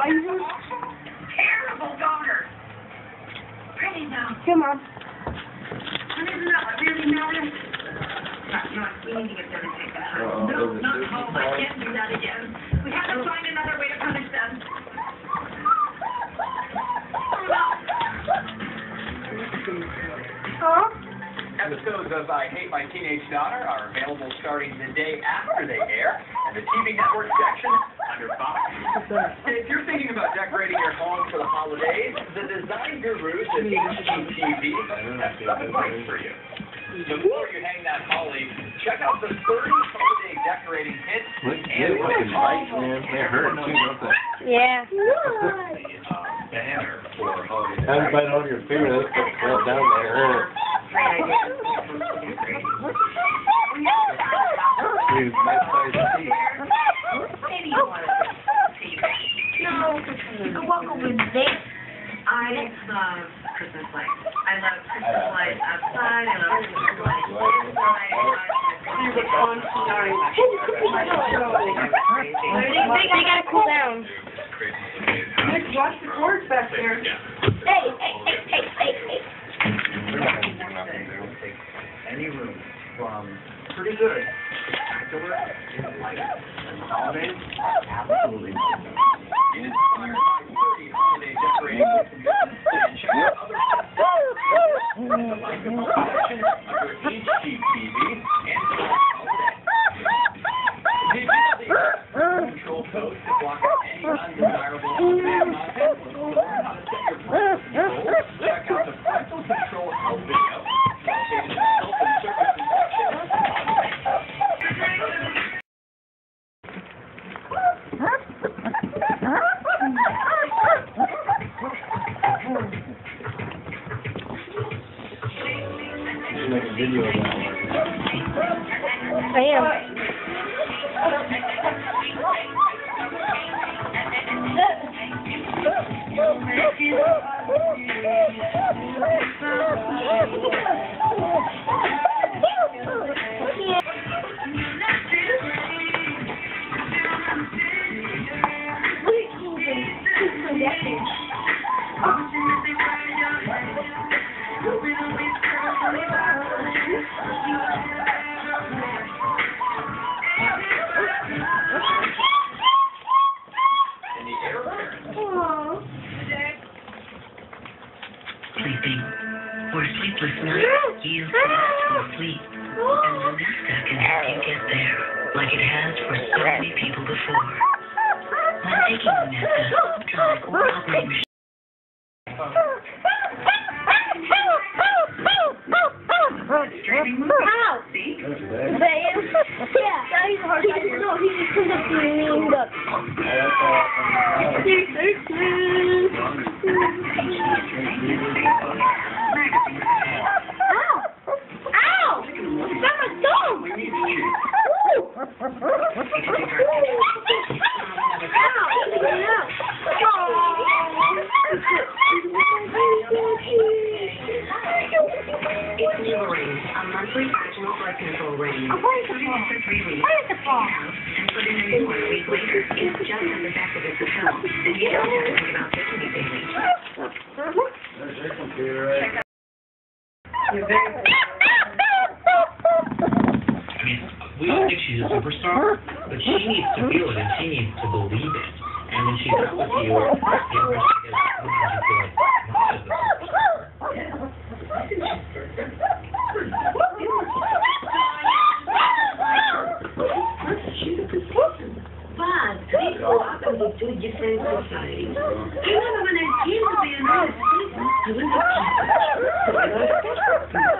Terrible daughter. Pretty now. Come on. Not. I can't do that again. We have to find another way to punish them. Episodes of I Hate My Teenage Daughter are available starting the day after they air, and the TV network section under Fox. If you're thinking about decorating your home for the holidays, the design gurus at HGTV have something right for you. So before you hang that holly, check out the 30 holiday decorating hits Look, and get it fucking right, man. They hurt too, don't they? Yeah. the uh, banner for holiday Have bite on your finger, that's what fell down there. Great idea. Dude, nice They, they gotta cool down. Watch the cords back there. Hey, hey, hey, hey, hey, hey. any room from pretty good spectacular to light absolutely video of that one. I am. In or sleepless nights, you will sleep. And Lunesta can you get there, like it has for so many people before. When taking operate machine. Yeah, that is hard. No, he just comes up to me a monthly vaginal blood control ring. Where's the Put it in ball? weeks. Where's the ball? And put in a new one a week later. It's just in the back of its pill. And you don't have to think about taking it daily. There's your computer? I mean, we all think she's a superstar, but she needs to feel it and she needs to believe it. And when she's out with you, the impression is sometimes you feel like, not as a superstar. But they grow up in the two different societies. I remember when Thank you.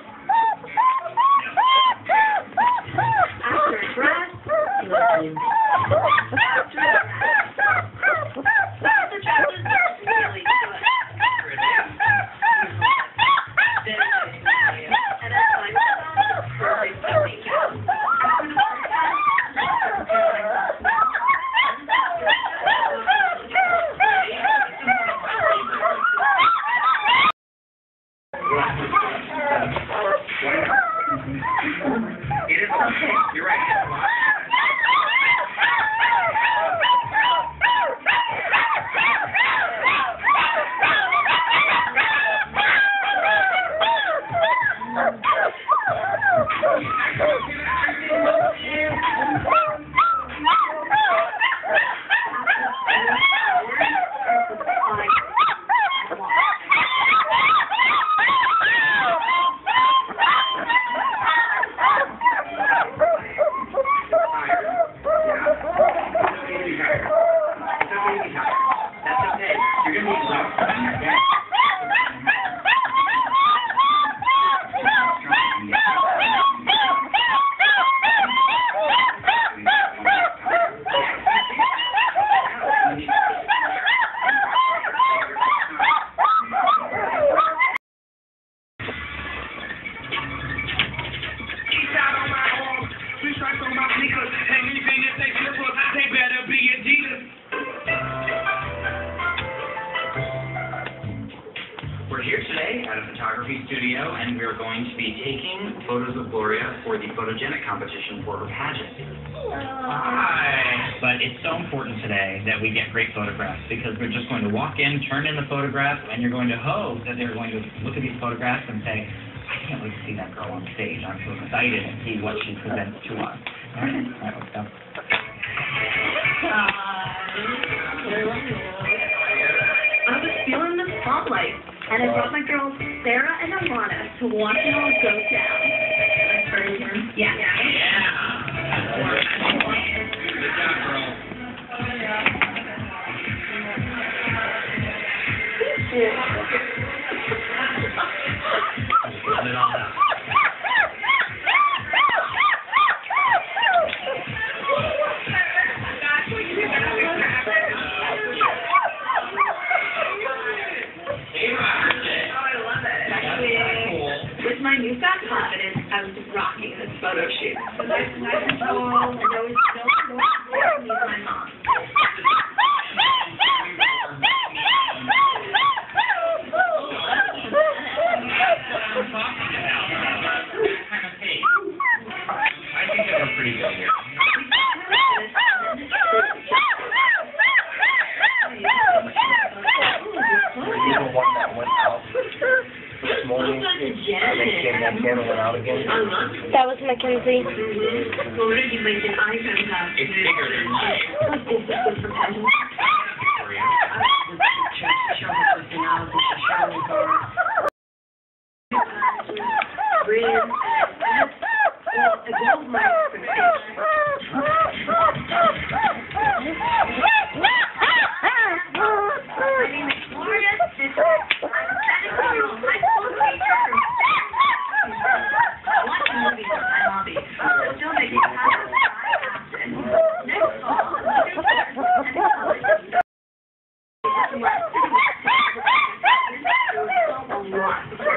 be taking photos of Gloria for the photogenic competition for her pageant. Hi. But it's so important today that we get great photographs because we're just going to walk in, turn in the photograph, and you're going to hope that they're going to look at these photographs and say, I can't wait to see that girl on stage. I'm so excited to see what she presents to us. All right. All right, let's go. I was feeling the spotlight, and I brought my girls Sarah and Alana to watch it all go down. Yeah. Good job, girl. My newfound confidence, I was rocking this photo shoot. So nice, nice and tall, and was no, one my mom. Pretty good here. Were you the one that went out this morning? And then came back in and went out again? That was Mackenzie. It's bigger than mine. Come on.